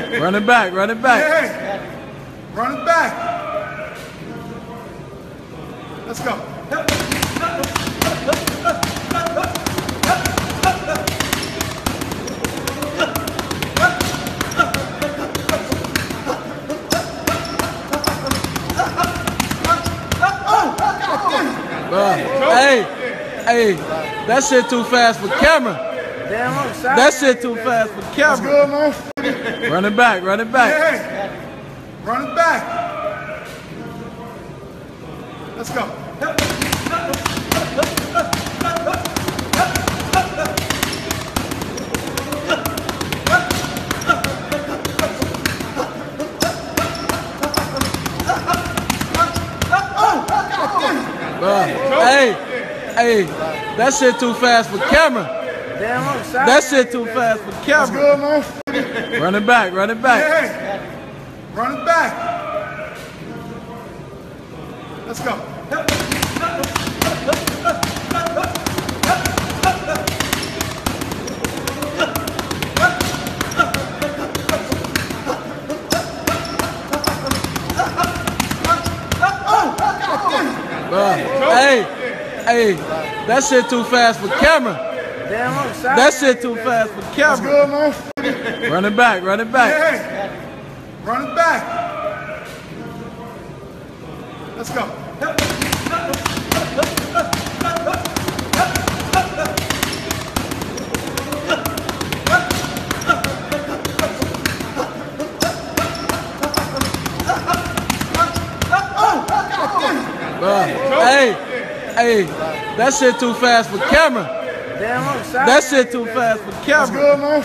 Run it back, run it back. Hey, run it back. Let's go. Bruh. Hey, hey, that shit too fast for camera. Damn, I'm sorry. That shit too fast for That's camera. good, man. Run it back, run it back. Hey, run it back. Let's go. Bruh. Hey, hey, that shit too fast for camera. Damn, I'm sorry. That shit too fast for That's camera. good, man. Run it back, run it back. Hey, run it back. Let's go. Bruh. Hey, hey, that shit too fast for camera. Damn, I'm sorry. That shit too fast for That's camera. good, man. Run it back, run it back. Hey, run it back. Let's go. Bruh. Hey, hey, that shit too fast for camera. Damn, I'm sorry. That shit too fast for camera. good, man.